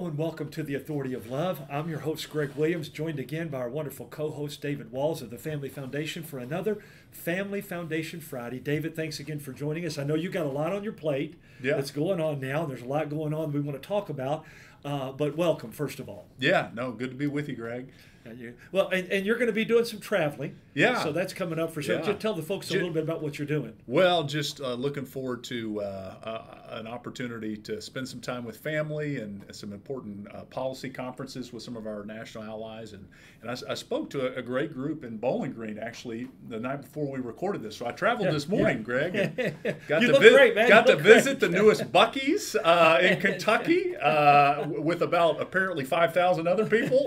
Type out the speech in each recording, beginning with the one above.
And welcome to the Authority of Love. I'm your host, Greg Williams, joined again by our wonderful co host, David Walls of the Family Foundation, for another Family Foundation Friday. David, thanks again for joining us. I know you got a lot on your plate Yeah. that's going on now. There's a lot going on we want to talk about, uh, but welcome, first of all. Yeah, no, good to be with you, Greg. And you, well, and, and you're going to be doing some traveling. Yeah. So that's coming up for sure. Yeah. Just tell the folks a little bit about what you're doing. Well, just uh, looking forward to uh, uh, an opportunity to spend some time with family and some important uh, policy conferences with some of our national allies. And, and I, I spoke to a, a great group in Bowling Green actually the night before we recorded this. So I traveled Yeah, this morning, yeah. Greg. Got You to look vis- great, man. Got to great. visit the newest Buc-ee's uh, in Kentucky uh, with about apparently five thousand other people.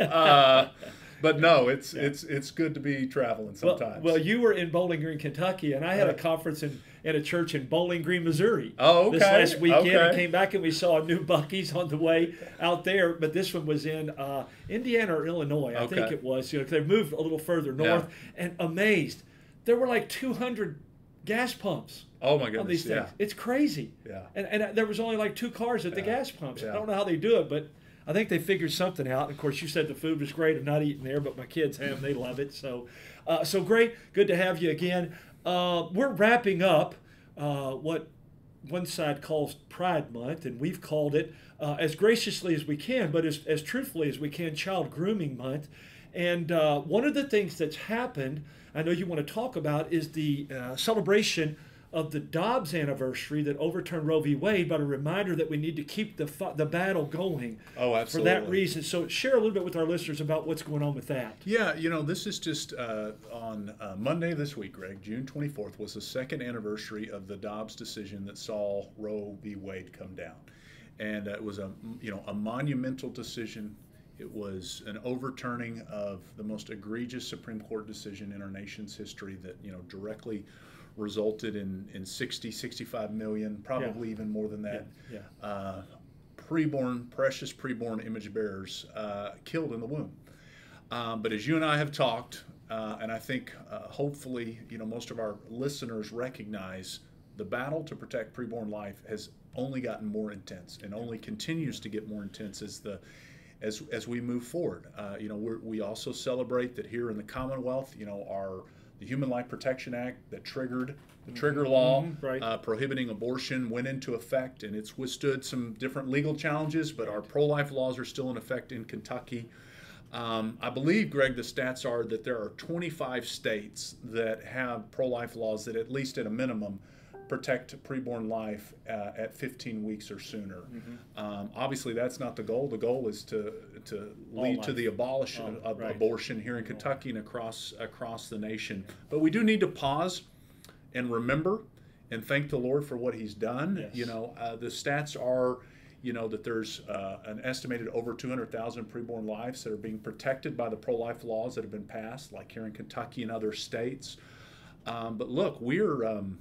Uh, but no, it's it's it's good to be traveling sometimes. well, you were in Bowling Green, Kentucky, and I had a conference in, in a church in Bowling Green, Missouri. Oh, This last weekend, and okay. came back and we saw a new Buc-ee's on the way out there. But this one was in uh, Indiana or Illinois, I think it was. You know, they moved a little further north, yeah. and amazed, there were like 200 gas pumps oh my on goodness, these things. yeah. It's crazy. Yeah. And, and there was only like two cars at the gas pumps. I don't know how they do it, but I think they figured something out. Of course, you said the food was great. I'm not eating there, but my kids have. They love it. So, uh, so great. Good to have you again. Uh, we're wrapping up uh, what one side calls Pride Month, and we've called it uh, as graciously as we can, but as, as truthfully as we can, Child Grooming Month. And uh, one of the things that's happened, I know you want to talk about, is the uh, celebration of the Dobbs anniversary that overturned Roe v. Wade, but a reminder that we need to keep the the battle going Oh, absolutely. for that reason. So share a little bit with our listeners about what's going on with that. Yeah, you know, this is just uh, on uh, Monday this week, Greg. June 24th was the second anniversary of the Dobbs decision that saw Roe v. Wade come down, and uh, it was a you know a monumental decision. It was an overturning of the most egregious Supreme Court decision in our nation's history that you know directly resulted in in 60, 65 million, probably even more than that. Yeah. Uh, preborn, precious preborn image bearers uh, killed in the womb. Um, but as you and I have talked, uh, and I think uh, hopefully you know most of our listeners recognize the battle to protect preborn life has only gotten more intense and only continues to get more intense as the as as we move forward. Uh, you know we're, we also celebrate that here in the Commonwealth, you know our the Human Life Protection Act that triggered the trigger law Mhm, right. uh, prohibiting abortion went into effect, and it's withstood some different legal challenges. But our pro-life laws are still in effect in Kentucky. Um, I believe, Greg, the stats are that there are 25 states that have pro-life laws that, at least at a minimum, protect preborn life uh, at 15 weeks or sooner. Um, obviously, that's not the goal. The goal is to to All lead to the abolition Oh, of right. abortion here in Kentucky and across across the nation. But we do need to pause and remember and thank the Lord for what He's done. Yes. You know, uh, the stats are, you know, that there's uh, an estimated over 200,000 preborn lives that are being protected by the pro-life laws that have been passed, like here in Kentucky and other states. Um, but look, we're um,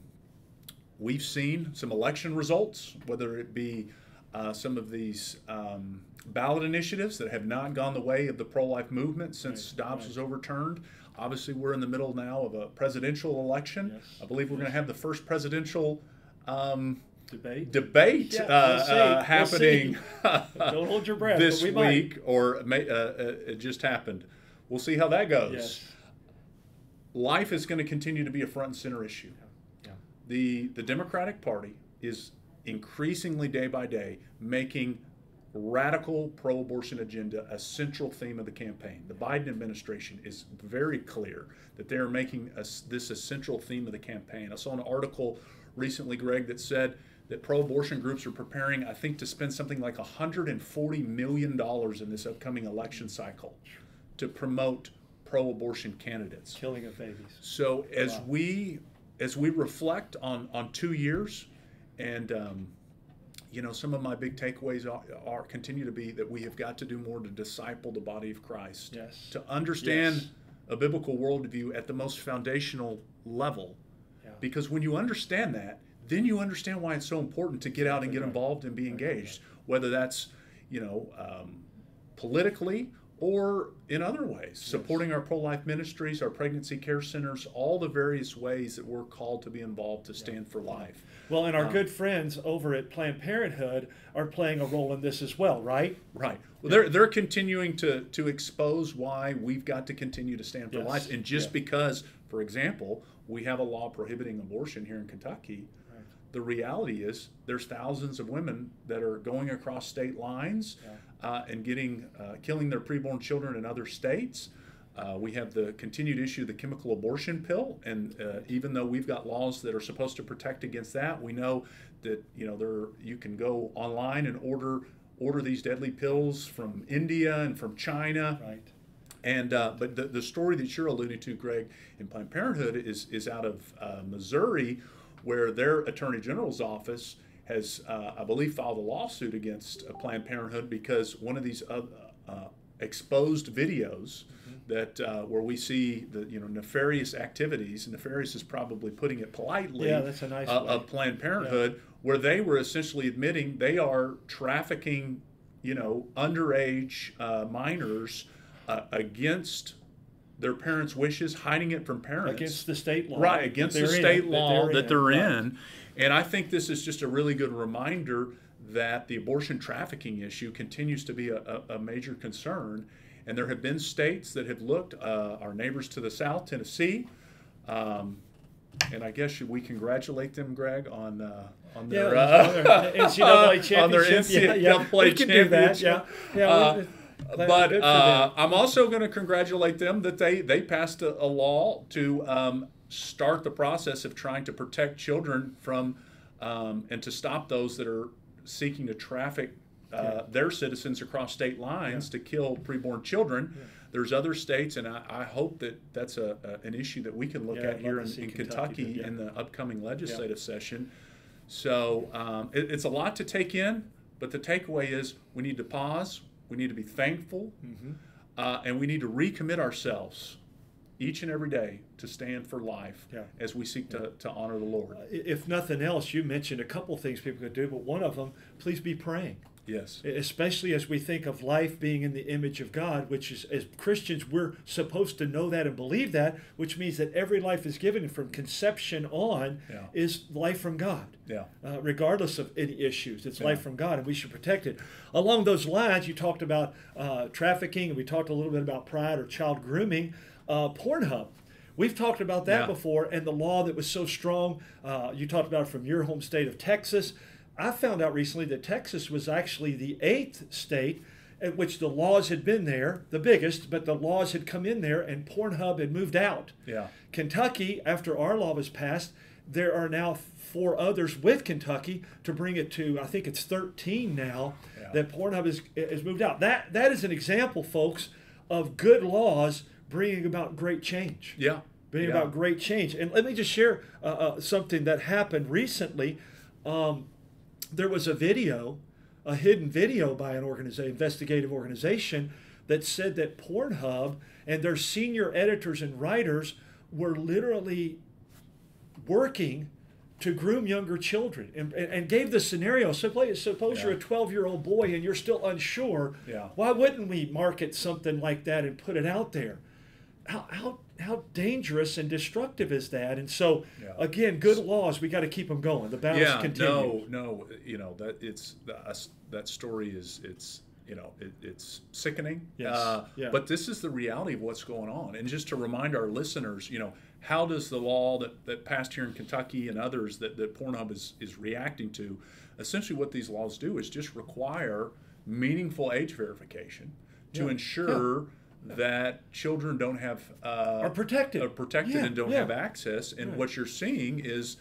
we've seen some election results, whether it be uh, some of these um, ballot initiatives that have not gone the way of the pro-life movement since Right, Dobbs right. was overturned. Obviously, we're in the middle now of a presidential election. Yes, I believe we're going to have the first presidential um, Debate. debate Yeah, uh, we'll uh, We'll happening Don't hold your breath. this we week, or it, may, uh, uh, it just happened. We'll see how that goes. Yes. Life is going to continue to be a front and center issue. The the Democratic Party is increasingly day by day making radical pro-abortion agenda a central theme of the campaign. The Biden administration is very clear that they are making us this a central theme of the campaign. I saw an article recently, Greg, that said that pro-abortion groups are preparing, I think, to spend something like 140 million dollars in this upcoming election cycle to promote pro-abortion candidates. Killing of babies. So as Wow. we as we reflect on on two years, and um, you know, some of my big takeaways are, are continue to be that we have got to do more to disciple the body of Christ, Yes. to understand Yes. a biblical worldview at the most foundational level, Yeah. because when you understand that, then you understand why it's so important to get out and get involved and be engaged, whether that's you know um, politically or in other ways, supporting our pro life ministries, our pregnancy care centers, all the various ways that we're called to be involved to stand for life. Well, and our Um, good friends over at Planned Parenthood are playing a role in this as well, right? Right. Well, they're they're continuing to to expose why we've got to continue to stand for Yes. life, and just Yeah. because, for example, we have a law prohibiting abortion here in Kentucky. The reality is, there's thousands of women that are going across state lines uh, and getting uh, killing their preborn children in other states. Uh, we have the continued issue of the chemical abortion pill, and uh, even though we've got laws that are supposed to protect against that, we know that you know there you can go online and order order these deadly pills from India and from China. Right. And uh, but the, the story that you're alluding to, Greg, in Planned Parenthood is is out of uh, Missouri, where their Attorney General's office has, uh, I believe, filed a lawsuit against uh, Planned Parenthood because one of these uh, uh, exposed videos that uh, where we see the you know nefarious activities, nefarious is probably putting it politely, Yeah, that's a nice uh, of Planned Parenthood, where they were essentially admitting they are trafficking, you know, underage uh, minors uh, against their parents' wishes, hiding it from parents. Against the state law. right against the they're in, state law that they're Right. in. And I think this is just a really good reminder that the abortion trafficking issue continues to be a, a, a major concern. And there have been states that have looked, uh, our neighbors to the south, Tennessee, um, and I guess should we congratulate them, Greg, on uh, on Yeah, their their uh, NCAA on their championship. Yeah, yeah. NCAA We can do that, yeah. Yeah, Uh, but uh. I'm also going to congratulate them that they they passed a, a law to um, start the process of trying to protect children from um, and to stop those that are seeking to traffic uh, Yeah. their citizens across state lines to kill preborn children. There's other states, and I, I hope that that's a, a, an issue that we can look Yeah, at I'd here in, in Kentucky Kentucky yeah. in the upcoming legislative session. So um, it, it's a lot to take in, but the takeaway is we need to pause, we need to be thankful, Mm-hmm. uh, and we need to recommit ourselves each and every day to stand for life Yeah. as we seek to, to honor the Lord. If nothing else, you mentioned a couple things people could do, but one of them, please be praying. Yes. especially as we think of life being in the image of God, which is, as Christians, we're supposed to know that and believe that, which means that every life is given from conception on Yeah. is life from God. Yeah. Uh, regardless of any issues, it's life from God, and we should protect it. Along those lines, you talked about uh, trafficking, and we talked a little bit about pride or child grooming. Uh, Pornhub, we've talked about that Yeah. before, and the law that was so strong. Uh, you talked about it from your home state of Texas. I found out recently that Texas was actually the eighth state at which the laws had been there, the biggest, but the laws had come in there, and Pornhub had moved out. Yeah. Kentucky, after our law was passed, there are now four others with Kentucky to bring it to, I think it's 13 now, Yeah. that Pornhub has, has moved out. That That is an example, folks, of good laws bringing about great change. Yeah. Bringing yeah. about great change. And let me just share uh, uh, something that happened recently. Um, there was a video, a hidden video by an organization, investigative organization, that said that Pornhub and their senior editors and writers were literally working to groom younger children and, and, and gave the scenario. Suppose, suppose you're a 12 year old boy and you're still unsure. Yeah. Why wouldn't we market something like that and put it out there? How, how, how dangerous and destructive is that? And so, Yeah. again, good laws, we got to keep them going. The battle yeah, continues. no, no, you know that it's that that story is it's you know it, it's sickening. Yes, Uh, yeah. But this is the reality of what's going on, and just to remind our listeners, you know, how does the law that, that passed here in Kentucky and others that, that Pornhub is is reacting to? Essentially, what these laws do is just require meaningful age verification to Yeah, ensure. That children don't have uh, Are protected. are protected Yeah, and don't yeah. have access. And Right. what you're seeing is,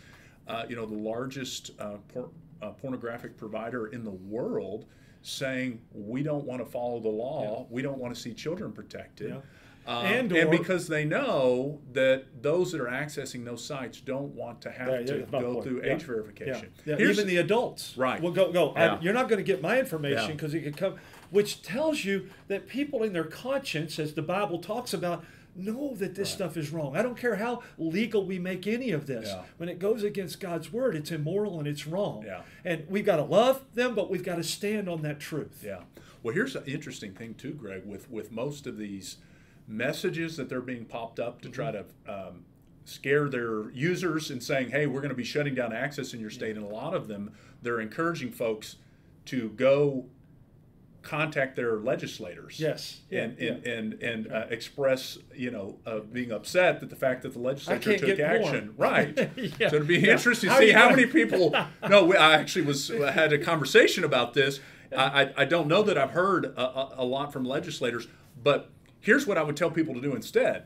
uh, you know, the largest uh, por- uh, pornographic provider in the world saying we don't want to follow the law, we don't want to see children protected. Yeah. Um, And and, because they know that those that are accessing those sites don't want to have Yeah, yeah, to go point. through Yeah. age verification. Yeah, even the adults. Right. Well, go go. I- Yeah. you're not going to get my information Yeah. because it could come, which tells you that people in their conscience, as the Bible talks about, know that this Right. stuff is wrong. I don't care how legal we make any of this. Yeah. When it goes against God's word, it's immoral and it's wrong. Yeah. And we've got to love them, but we've got to stand on that truth. Yeah. Well, here's an interesting thing too, Greg. With with most of these messages that they're being popped up to try to um, scare their users and saying, "Hey, we're going to be shutting down access in your state," and a lot of them they're encouraging folks to go contact their legislators. Yes. Yeah, And and and, and uh, express, you know, uh, being upset that the fact that the legislature took action, right? Yeah. So it'd be Yeah. interesting to How see how many people. No, we, I actually was I had a conversation about this. I, I, I don't know that I've heard a, a, a lot from legislators, but here's what I would tell people to do instead: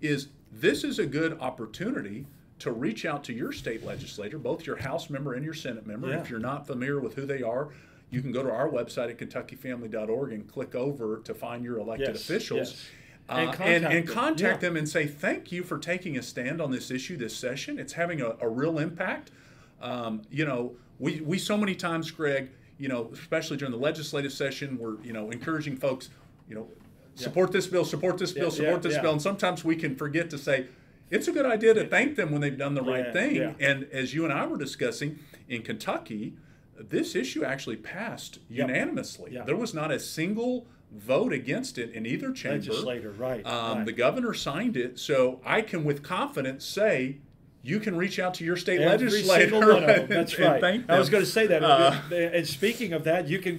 is this is a good opportunity to reach out to your state legislator, both your House member and your Senate member. If you're not familiar with who they are, you can go to our website at KentuckyFamily.org and click over to find your elected Yes, officials. yes. Uh, And and, contact and them. contact Yeah. them and say thank you for taking a stand on this issue this session. It's having a, a real impact. Um, you know, we, we so many times, Greg, you know, especially during the legislative session, we're you know encouraging folks, you know, support this bill, support this bill, support yeah, this yeah. bill, and sometimes we can forget to say. It's a good idea to thank them when they've done the right thing. yeah. And as you and I were discussing in Kentucky, this issue actually passed Yep. unanimously. Yeah. There was not a single vote against it in either chamber. Legislator, right. Um, right. The governor signed it, so I can with confidence say you can reach out to your state Every legislator single one of them. and- That's and right. thank I was going to say that. Uh, and speaking of that, you can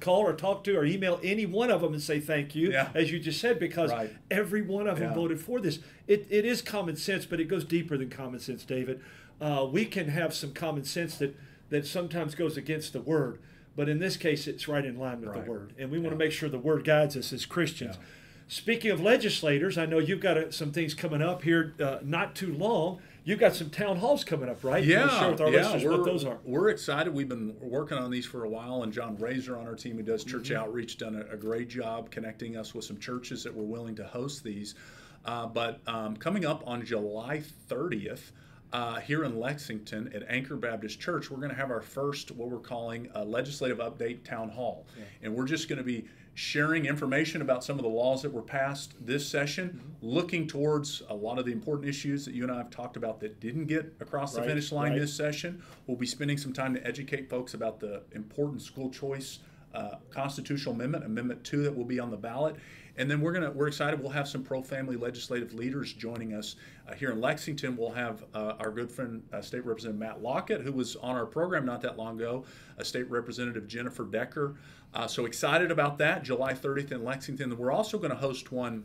call or talk to or email any one of them and say thank you, Yeah. as you just said, because Right. every one of them Yeah. voted for this. It, it is common sense, but it goes deeper than common sense, David. Uh, we can have some common sense that, that sometimes goes against the word, but in this case, it's right in line with Right. the word. And we want to make sure the word guides us as Christians. Yeah. Speaking of legislators, I know you've got uh, some things coming up here uh, not too long. You've got some town halls coming up, right? Yeah, share with our yeah, listeners we're, what those are. we're excited. We've been working on these for a while, and John Razor on our team, who does church Mm-hmm. outreach, done a, a great job connecting us with some churches that were willing to host these. Uh, but um, coming up on July 30th, uh, here in Lexington at Anchor Baptist Church, we're going to have our first what we're calling a legislative update town hall, and we're just going to be sharing information about some of the laws that were passed this session, Mm-hmm. looking towards a lot of the important issues that you and I have talked about that didn't get across the finish line right. this session. We'll be spending some time to educate folks about the important school choice uh, constitutional amendment, Amendment Two, that will be on the ballot. And then we're gonna we're excited. We'll have some pro-family legislative leaders joining us uh, here in Lexington. We'll have uh, our good friend uh, State Representative Matt Lockett, who was on our program not that long ago. State Representative Jennifer Decker. Uh, so excited about that. July 30th in Lexington. We're also going to host one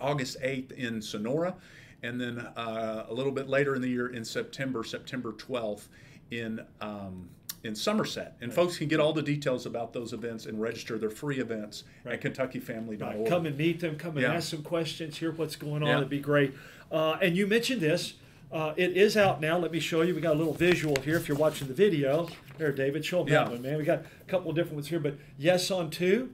August 8th in Sonora, and then uh, a little bit later in the year in September, September 12th in um, in Somerset. And folks can get all the details about those events and register. They're free events at KentuckyFamily.org. Right. Come and meet them. Come and Yeah. ask some questions. Hear what's going on. Yeah. It'd be great. Uh, and you mentioned this. Uh, it is out now. Let me show you. We got a little visual here. If you're watching the video, there, David, show them that one, man. We got a couple of different ones here. But yes, on two,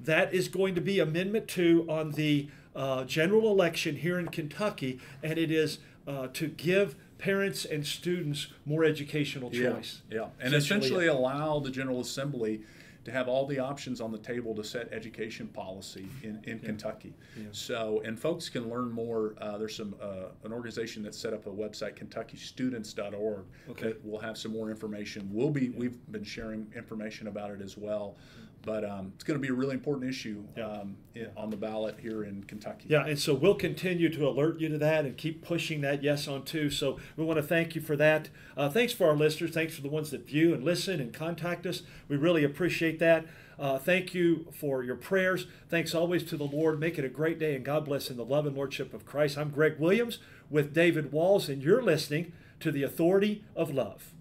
that is going to be Amendment Two on the uh, general election here in Kentucky, and it is uh, to give parents and students more educational choice. Yeah, yeah. and Essentially, essentially allow the General Assembly to have all the options on the table to set education policy in, in Kentucky. So, and folks can learn more. Uh, there's some uh, an organization that set up a website, KentuckyStudents.org, Okay. that will have some more information. We'll be we've been sharing information about it as well. But um, it's going to be a really important issue Yeah. um, in, on the ballot here in Kentucky. Yeah, and so we'll continue to alert you to that and keep pushing that yes on two. So we want to thank you for that. Uh, thanks for our listeners. Thanks for the ones that view and listen and contact us. We really appreciate that. Uh, thank you for your prayers. Thanks always to the Lord. Make it a great day and God bless in the love and lordship of Christ. I'm Greg Williams with David Walls, and you're listening to the authority of love.